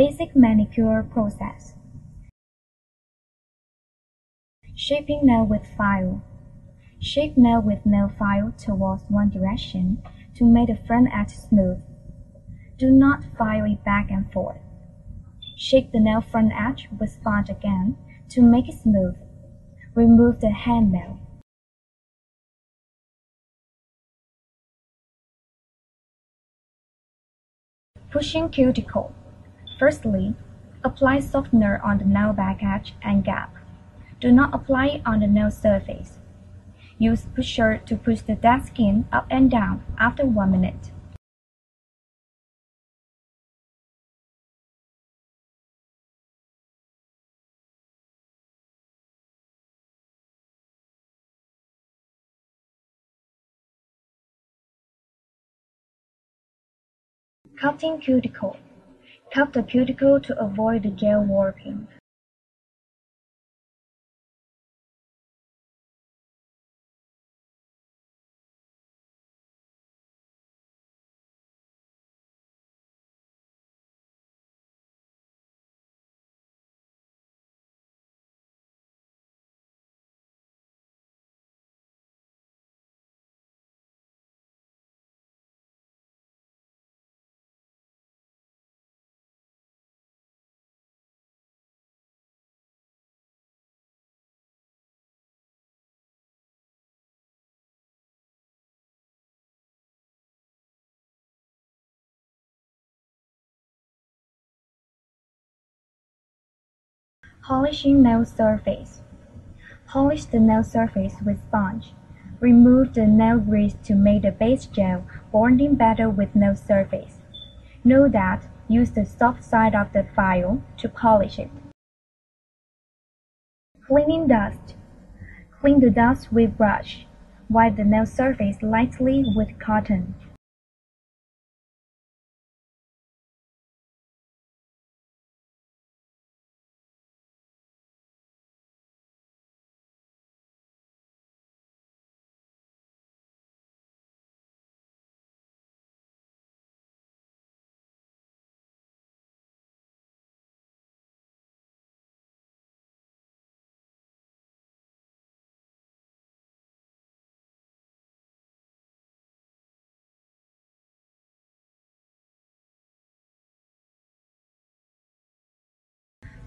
Basic manicure process. Shaping nail with file. Shape nail with nail file towards one direction to make the front edge smooth. Do not file it back and forth. Shape the nail front edge with sponge again to make it smooth. Remove the hangnail. Pushing cuticle. Firstly, apply softener on the nail back edge and gap. Do not apply on the nail surface. Use pusher to push the dead skin up and down after 1 minute. Cutting cuticle. Cut the cuticle to avoid the gel warping. Polishing nail surface. Polish the nail surface with sponge. Remove the nail grease to make the base gel bonding better with nail surface. Note that use the soft side of the file to polish it. Cleaning dust. Clean the dust with brush. Wipe the nail surface lightly with cotton.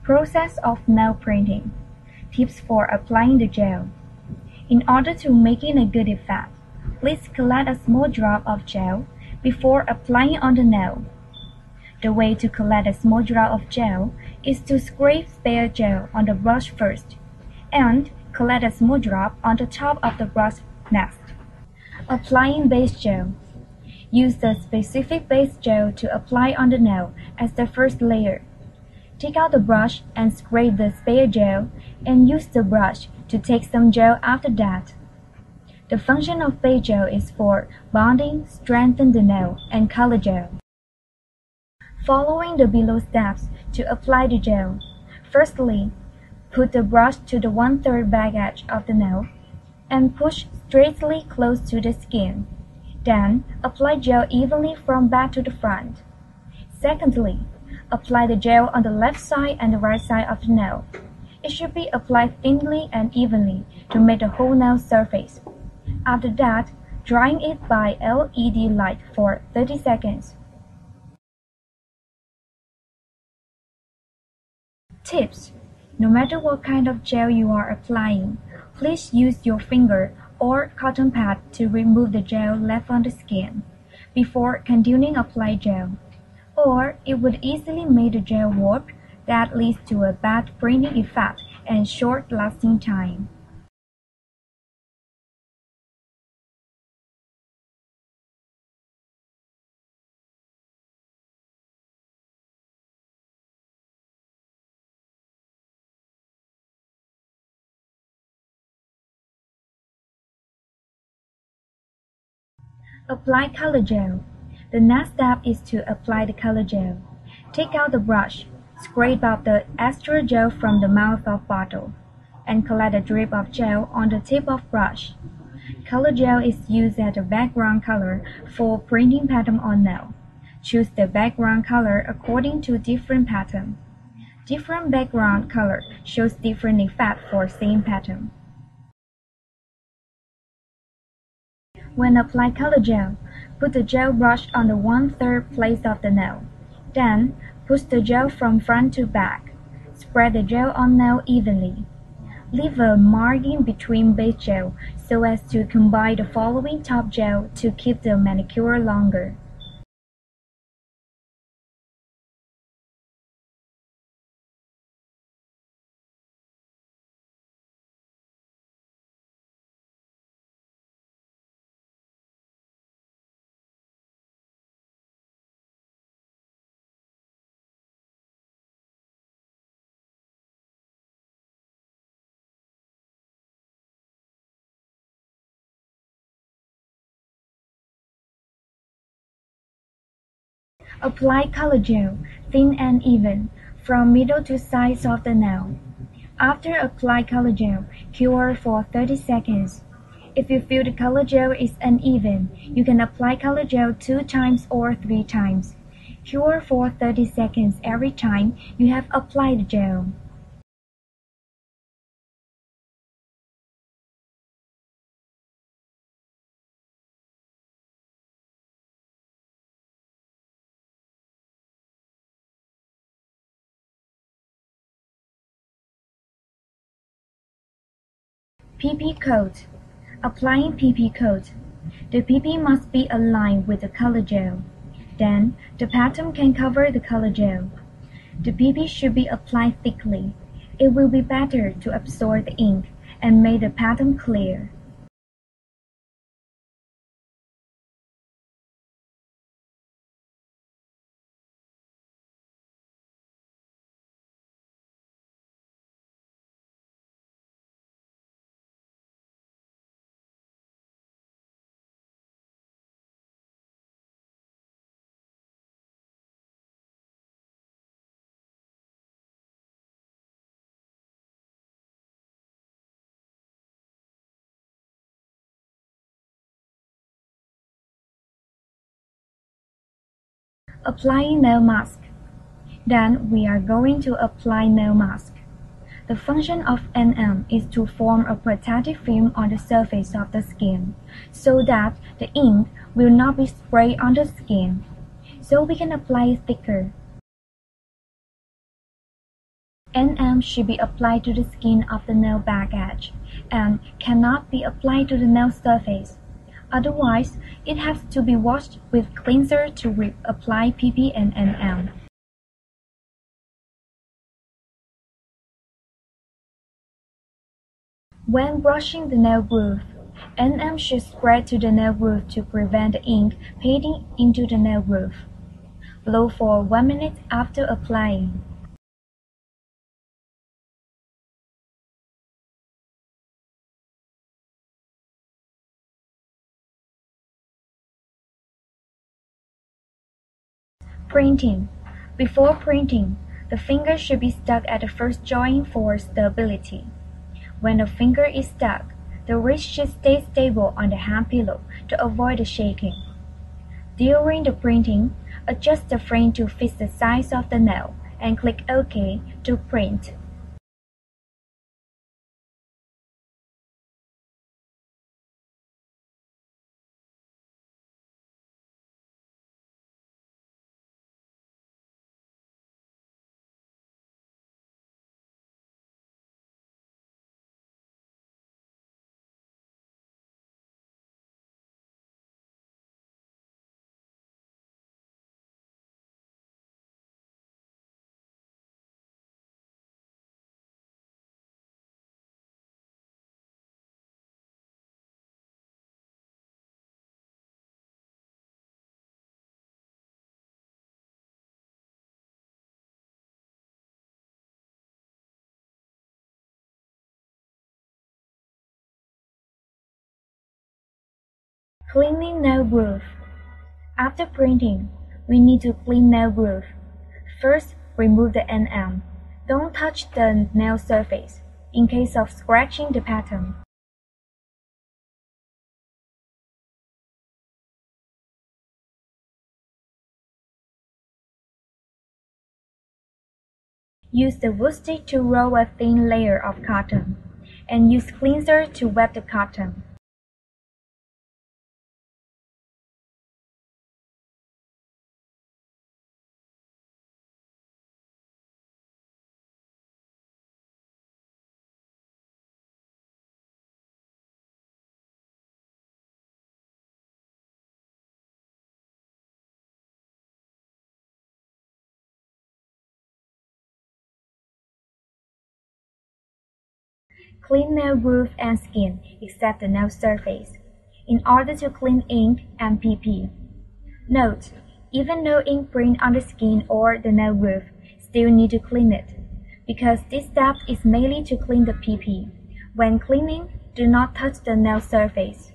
Process of nail printing. Tips for applying the gel. In order to make it a good effect, please collect a small drop of gel before applying on the nail. The way to collect a small drop of gel is to scrape spare gel on the brush first, and collect a small drop on the top of the brush next. Applying base gel. Use the specific base gel to apply on the nail as the first layer. Take out the brush and scrape the spare gel and use the brush to take some gel after that. The function of base gel is for bonding, strengthen the nail, and color gel. Following the below steps to apply the gel. Firstly, put the brush to the one-third back edge of the nail and push straightly close to the skin. Then, apply gel evenly from back to the front. Secondly, Apply the gel on the left side and the right side of the nail. It should be applied thinly and evenly to make the whole nail surface. After that, drying it by LED light for 30 seconds. Tips: No matter what kind of gel you are applying, please use your finger or cotton pad to remove the gel left on the skin before continuing apply gel or it would easily make the gel warp that leads to a bad printing effect and short lasting time. Apply color gel. The next step is to apply the color gel. Take out the brush, scrape out the extra gel from the mouth of bottle, and collect a drip of gel on the tip of brush. Color gel is used as a background color for printing pattern on nail. Choose the background color according to different pattern. Different background color shows different effect for same pattern. When apply color gel, put the gel brush on the one-third place of the nail. Then, push the gel from front to back. Spread the gel on nail evenly. Leave a margin between base gel so as to combine the following top gel to keep the manicure longer. Apply color gel, thin and even, from middle to sides of the nail. After apply color gel, cure for 30 seconds. If you feel the color gel is uneven, you can apply color gel two times or three times. Cure for 30 seconds every time you have applied the gel. PP coat. Applying PP coat. The PP must be aligned with the color gel. Then, the pattern can cover the color gel. The PP should be applied thickly. It will be better to absorb the ink and make the pattern clear. Applying nail mask. Then we are going to apply nail mask. The function of NM is to form a protective film on the surface of the skin, so that the ink will not be sprayed on the skin, so we can apply thicker. NM should be applied to the skin of the nail back edge, and cannot be applied to the nail surface. Otherwise, it has to be washed with cleanser to reapply PP and NM. When brushing the nail groove, NM should spread to the nail groove to prevent the ink fading into the nail groove. Blow for 1 minute after applying. Printing. Before printing, the finger should be stuck at the first joint for stability. When the finger is stuck, the wrist should stay stable on the hand pillow to avoid the shaking. During the printing, adjust the frame to fit the size of the nail and click OK to print. Cleaning nail groove. After printing, we need to clean nail groove. First, remove the NM. Don't touch the nail surface in case of scratching the pattern. Use the wood stick to roll a thin layer of cotton, and use cleanser to wet the cotton. Clean nail roof and skin except the nail surface, in order to clean ink and PP. Note: Even no ink print on the skin or the nail roof, still need to clean it, because this step is mainly to clean the PP. When cleaning, do not touch the nail surface.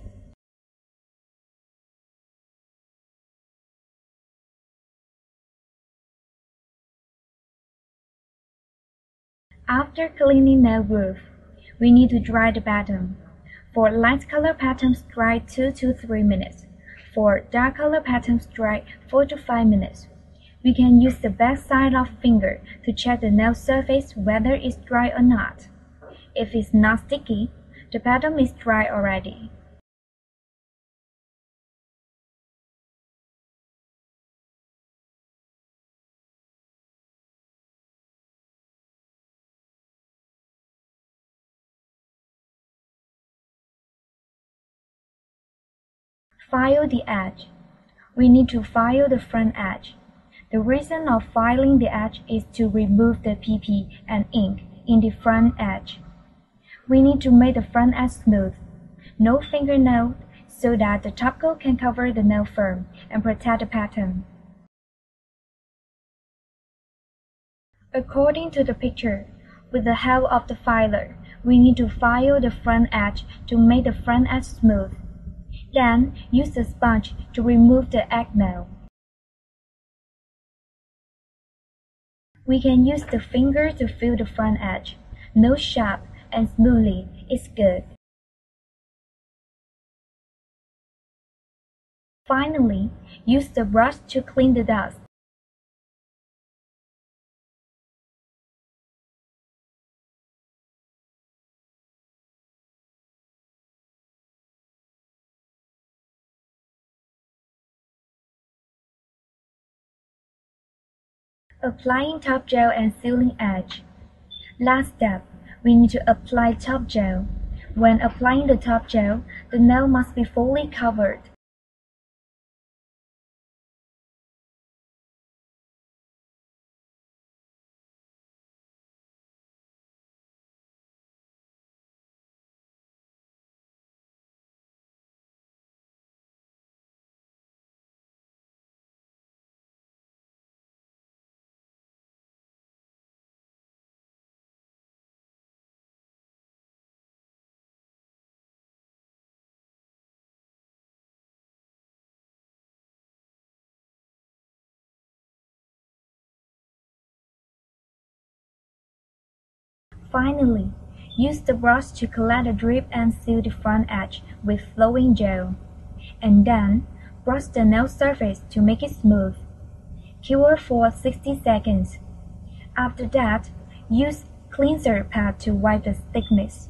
After cleaning nail roof, we need to dry the bottom. For light color patterns dry 2 to 3 minutes. For dark color patterns dry 4 to 5 minutes. We can use the back side of finger to check the nail surface whether it's dry or not. If it's not sticky, the pattern is dry already. File the edge. We need to file the front edge. The reason of filing the edge is to remove the PP and ink in the front edge. We need to make the front edge smooth, no fingernail, so that the top coat can cover the nail firm and protect the pattern. According to the picture, with the help of the filer, we need to file the front edge to make the front edge smooth. Then use a sponge to remove the eggnail. We can use the finger to feel the front edge. No sharp and smoothly is good. Finally, use the brush to clean the dust. Applying top gel and sealing edge. Last step, we need to apply top gel. When applying the top gel, the nail must be fully covered. Finally, use the brush to collect the drip and seal the front edge with flowing gel. And then, brush the nail surface to make it smooth. Cure for 60 seconds. After that, use cleanser pad to wipe the thickness.